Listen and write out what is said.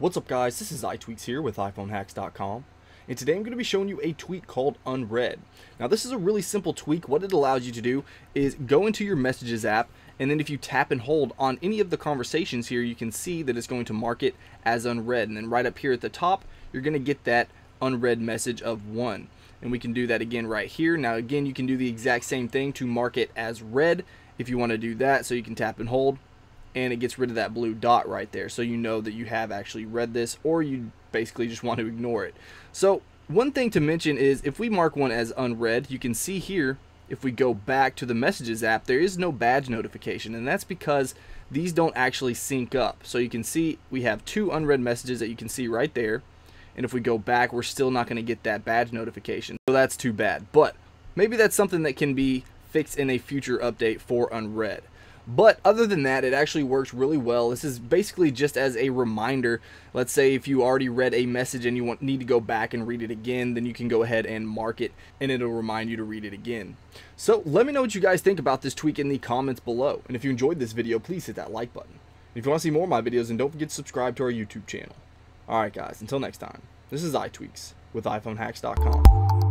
What's up guys, this is iTweaks here with iPhoneHacks.com and today I'm going to be showing you a tweak called Unread. Now this is a really simple tweak. What it allows you to do is go into your Messages app and then if you tap and hold on any of the conversations here you can see that it's going to mark it as unread and then right up here at the top you're going to get that unread message of 1 and we can do that again right here. Now again you can do the exact same thing to mark it as read if you want to do that so you can tap and hold and it gets rid of that blue dot right there. So you know that you have actually read this or you basically just want to ignore it. So one thing to mention is if we mark one as unread you can see here if we go back to the messages app there is no badge notification. And that's because these don't actually sync up. So you can see we have two unread messages that you can see right there. And if we go back we're still not going to get that badge notification. So that's too bad. But maybe that's something that can be fixed in a future update for unread but other than that, it actually works really well. This is basically just as a reminder. Let's say if you already read a message and you want, need to go back and read it again, then you can go ahead and mark it and it'll remind you to read it again. So let me know what you guys think about this tweak in the comments below. And if you enjoyed this video, please hit that like button. And if you want to see more of my videos, then don't forget to subscribe to our YouTube channel. Alright guys, until next time, this is iTweaks with iPhoneHacks.com.